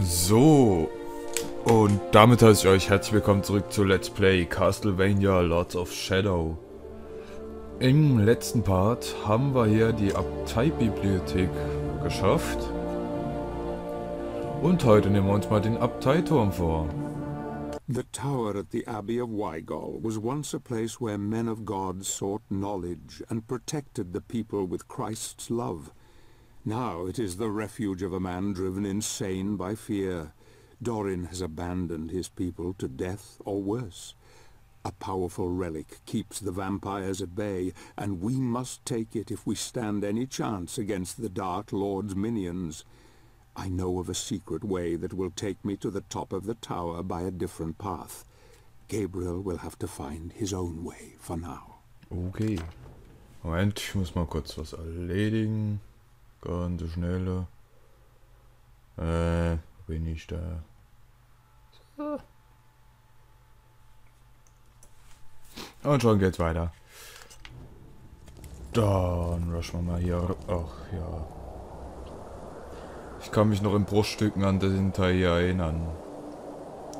So, und damit heiße ich euch herzlich willkommen zurück zu Let's Play Castlevania Lords of Shadow. Im letzten Part haben wir hier die Abteibibliothek geschafft. Und heute nehmen wir uns mal den Abteiturm vor. The tower at the Abbey of Wygol was once a place where men of God sought knowledge and protected the people with Christ's love. Now it is the refuge of a man driven insane by fear. Dorin has abandoned his people to death or worse. A powerful relic keeps the vampires at bay, and we must take it if we stand any chance against the Dark Lord's minions. I know of a secret way that will take me to the top of the tower by a different path. Gabriel will have to find his own way for now. Okay. Moment, ich muss mal kurz was erledigen. Ganz schnell. Äh, bin ich da? So. Und schon geht's weiter. Dann rushen wir mal hier. Ach ja. Ich kann mich noch in Bruchstücken an den Teil hier erinnern.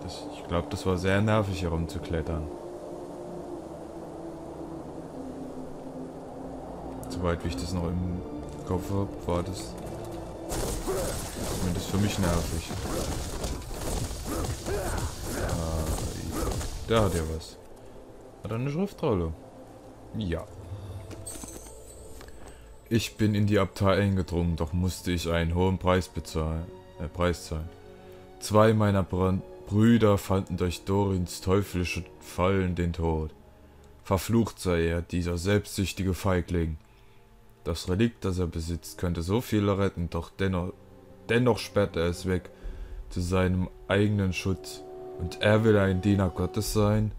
Das, ich glaube, das war sehr nervig, hier rumzuklettern. Soweit wie ich das noch im Kopf war das zumindest für mich nervig. Ah, da hat er was. Hat er eine Schriftrolle? Ja. Ich bin in die Abtei eingedrungen, doch musste ich einen hohen Preis bezahlen. Äh, Preis zahlen. Zwei meiner Br Brüder fanden durch Dorins teuflische Fallen den Tod. Verflucht sei er, dieser selbstsüchtige Feigling. Das Relikt, das er besitzt, könnte so viele retten, doch dennoch, dennoch sperrt er es weg zu seinem eigenen Schutz. Und er will ein Diener Gottes sein?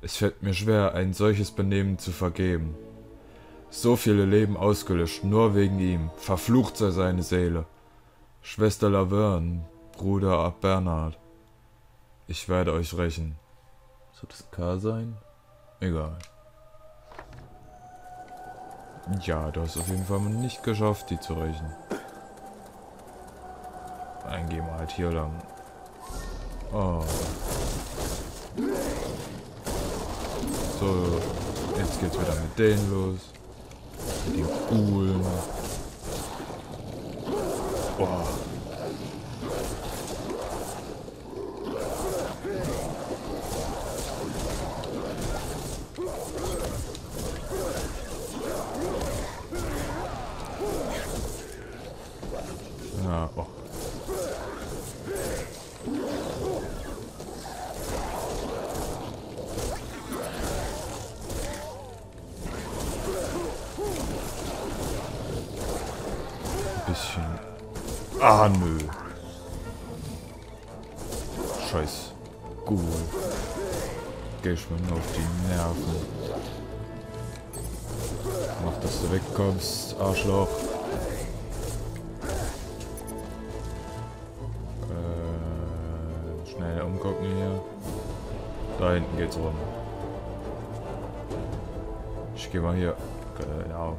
Es fällt mir schwer, ein solches Benehmen zu vergeben. So viele Leben ausgelöscht, nur wegen ihm. Verflucht sei seine Seele. Schwester Laverne, Bruder Bernhard. Ich werde euch rächen. Soll das K sein? Egal. Ja, du hast auf jeden Fall nicht geschafft, die zu rächen. Dann gehen wir halt hier lang. Oh. So, jetzt geht's wieder mit denen los. Mit den coolen. Boah. Ja, oh. Ein bisschen. Ah, nö. Scheiß. Gut. Geh ich mir nur auf die Nerven. Mach, dass du wegkommst, Arschloch. Äh, schnell umgucken hier. Da hinten geht's rum. Ich gehe mal hier. Genau.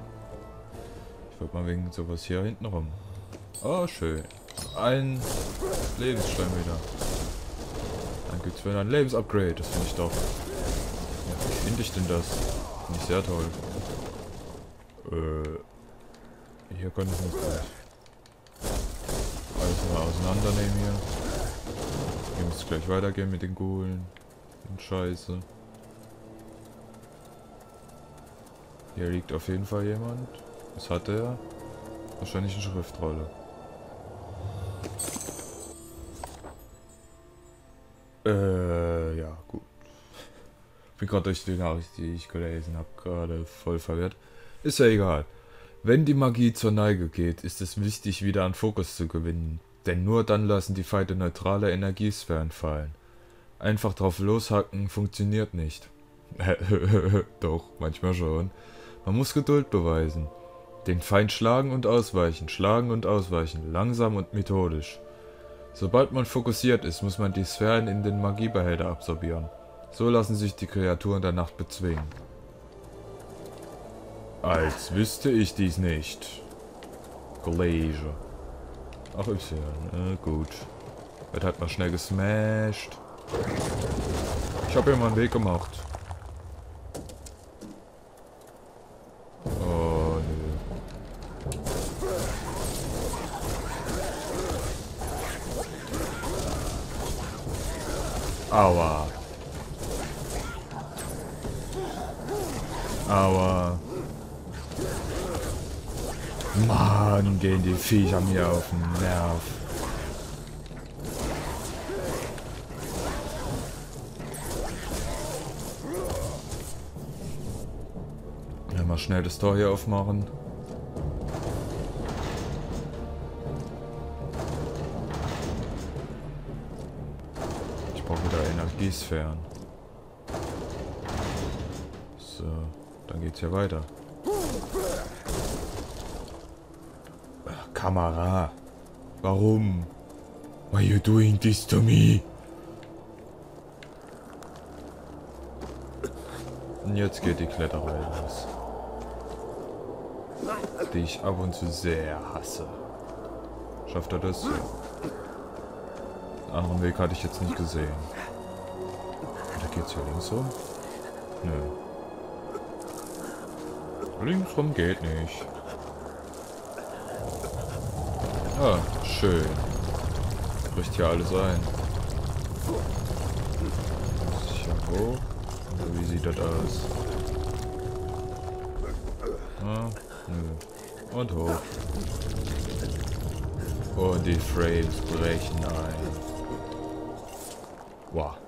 Ich wollte mal wegen sowas hier hinten rum. Oh, schön. Ein Lebensstein wieder. Dann gibt's wieder ein Lebensupgrade. Das finde ich doch. Ja, wie finde ich denn das? Finde ich sehr toll. Äh, hier kann ich nicht gleich. Alles mal auseinandernehmen hier. Hier muss es gleich weitergehen mit den Ghoulen. Und Scheiße. Hier liegt auf jeden Fall jemand. Was hat er? Wahrscheinlich eine Schriftrolle. Äh, ja, gut. Bin gerade durch die Nachricht, die ich gelesen habe, gerade voll verwirrt. Ist ja egal. Wenn die Magie zur Neige geht, ist es wichtig, wieder an Fokus zu gewinnen. Denn nur dann lassen die Feinde neutrale Energiesphären fallen. Einfach drauf loshacken funktioniert nicht. Doch, manchmal schon. Man muss Geduld beweisen. Den Feind schlagen und ausweichen, schlagen und ausweichen, langsam und methodisch. Sobald man fokussiert ist, muss man die Sphären in den Magiebehälter absorbieren. So lassen sich die Kreaturen der Nacht bezwingen. Als wüsste ich dies nicht. Glacier. Ach, Y. Äh, gut. Wird halt mal schnell gesmashed. Ich habe hier mal einen Weg gemacht. Aua. Aua. Mann, gehen die Viecher mir auf den Nerv. Ja, mal schnell das Tor hier aufmachen. Energiesphären. So, dann geht's hier weiter. Ach, Kamera. Warum? Why you doing this to me? Und jetzt geht die Kletterei los. Die ich ab und zu sehr hasse. Schafft er das? Ja. Anderen Weg hatte ich jetzt nicht gesehen. Geht's hier links rum? Nö. Links rum geht nicht. Ah, schön. Bricht hier alles ein. Sicher hoch. Oder wie sieht das aus? Ah, nö. Und hoch. Und die Frames brechen ein. Wow.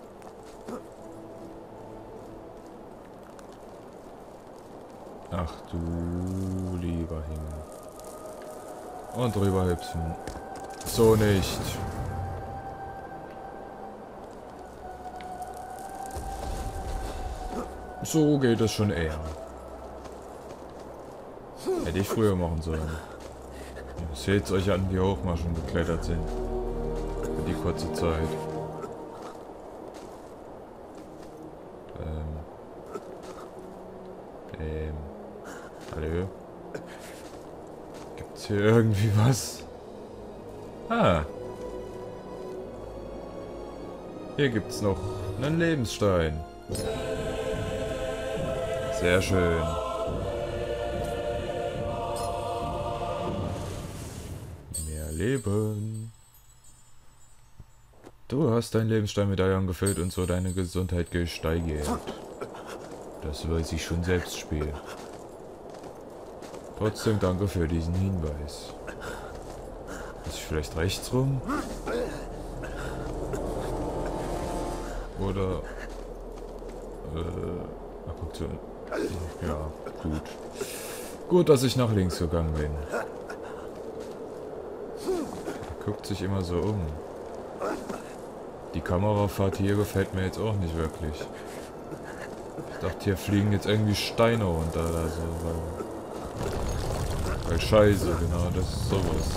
Ach du lieber Himmel. Und drüber hüpfen. So nicht. So geht es schon eher. Hätte ich früher machen sollen. Seht euch an, wie hoch wir schon geklettert sind. Für die kurze Zeit. Ähm. Ähm. Hallo? Gibt's hier irgendwie was? Ah. Hier gibt's noch einen Lebensstein. Sehr schön. Mehr Leben. Du hast dein Lebenssteinmedaillon gefüllt und so deine Gesundheit gesteigert. Das weiß ich schon selbst spielen. Trotzdem danke für diesen Hinweis. Ist ich vielleicht rechts rum? Oder... Äh... Ach, guck zu. Ja, gut. Gut, dass ich nach links gegangen bin. Er guckt sich immer so um. Die Kamerafahrt hier gefällt mir jetzt auch nicht wirklich. Ich dachte, hier fliegen jetzt irgendwie Steine runter oder so. Weil Scheiße, genau, das ist sowas.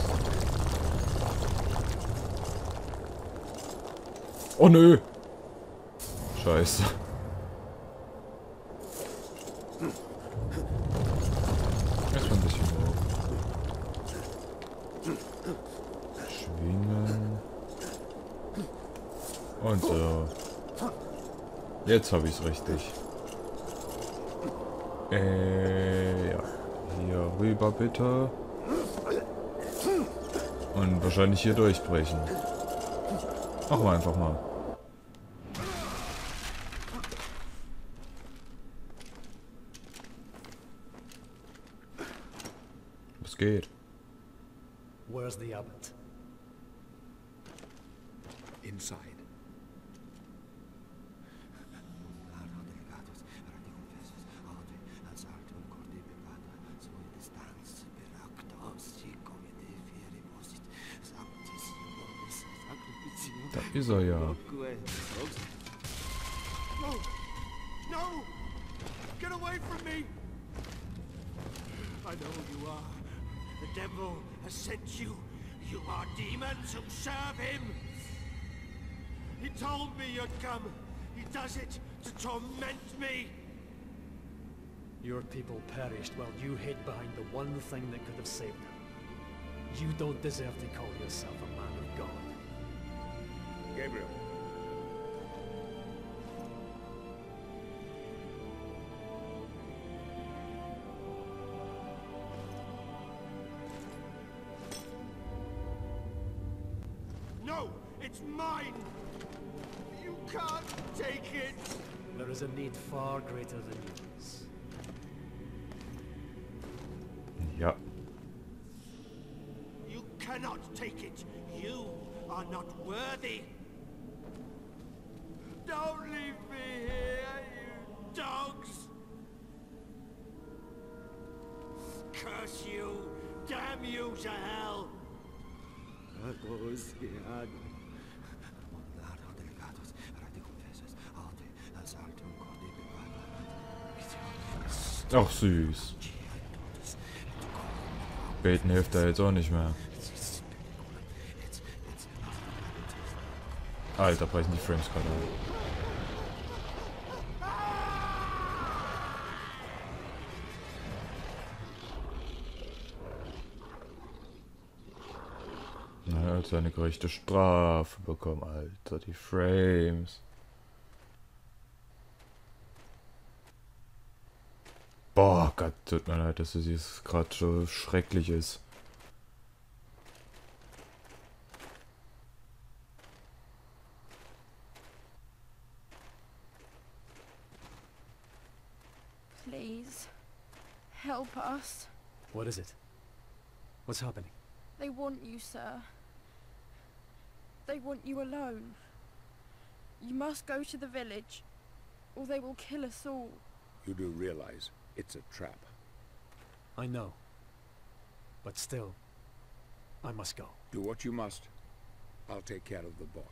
Oh nö! Scheiße. Erstmal ein bisschen hoch. Schwingen. Und so. Jetzt habe ich es richtig. Äh, rüber bitte. Und wahrscheinlich hier durchbrechen. Machen wir einfach mal. Was geht? Where's the abbot? Inside. Ist er ja. No! No! Get away from me! I know who you are. The devil has sent you. You are demons who serve him. He told me you'd come. He does it to torment me. Your people perished while you hid behind the one thing that could have saved them. You don't deserve to call yourself a man of God. Gabriel. No! It's mine! You can't take it! There is a need far greater than yours. Ja. You cannot take it! You are not worthy! Curse you! Damn you to hell! Ach süß. Beten hilft da jetzt auch nicht mehr. Alter, brechen die Frames gerade ein. Hat seine gerechte Strafe bekommen, Alter, die Frames. Boah, Gott, tut mir leid, dass es jetzt gerade so schrecklich ist. Please, help us. What is it? What's happening? They want you, sir. They want you alone. You must go to the village, or they will kill us all. You do realize it's a trap. I know. But still, I must go. Do what you must. I'll take care of the boy.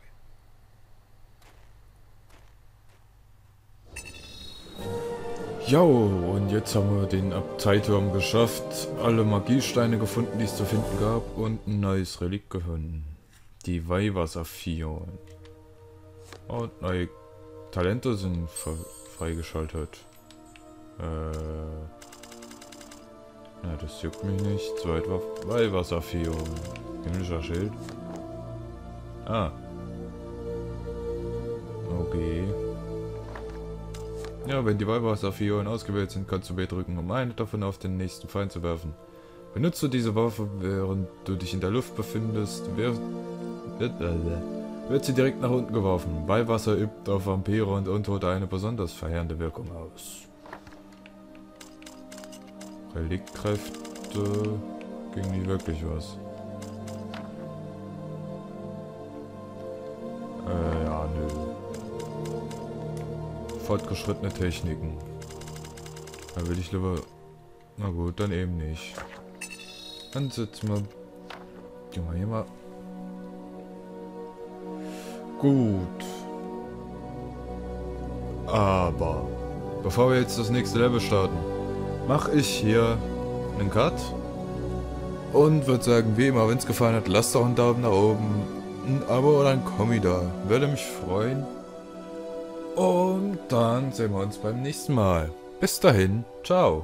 Jo, und jetzt haben wir den Abteiturm geschafft, alle Magiesteine gefunden, die es zu finden gab und ein neues Relikt gefunden. Die Weihwasserfion. Und neue Talente sind freigeschaltet. Äh. Ja, das juckt mich nicht. Zweitwaffe. Weihwasserfion. Himmlischer Schild. Ah. Okay. Ja, wenn die Weihwasserfiolen ausgewählt sind, kannst du B drücken, um eine davon auf den nächsten Feind zu werfen. Benutze diese Waffe, während du dich in der Luft befindest, wird, wird, sie direkt nach unten geworfen. Weihwasser übt auf Vampire und Untote eine besonders verheerende Wirkung aus. Reliktkräfte ging nie wirklich was. Äh, ja, nö. Fortgeschrittene Techniken. Da will ich lieber... Na gut, dann eben nicht. Dann setzen wir... Gehen wir hier mal... Gut. Aber... Bevor wir jetzt das nächste Level starten, mache ich hier einen Cut. Und würde sagen, wie immer, wenn es gefallen hat, lasst doch einen Daumen nach oben, ein Abo oder ein Kommi da. Würde mich freuen. Und dann sehen wir uns beim nächsten Mal. Bis dahin, ciao.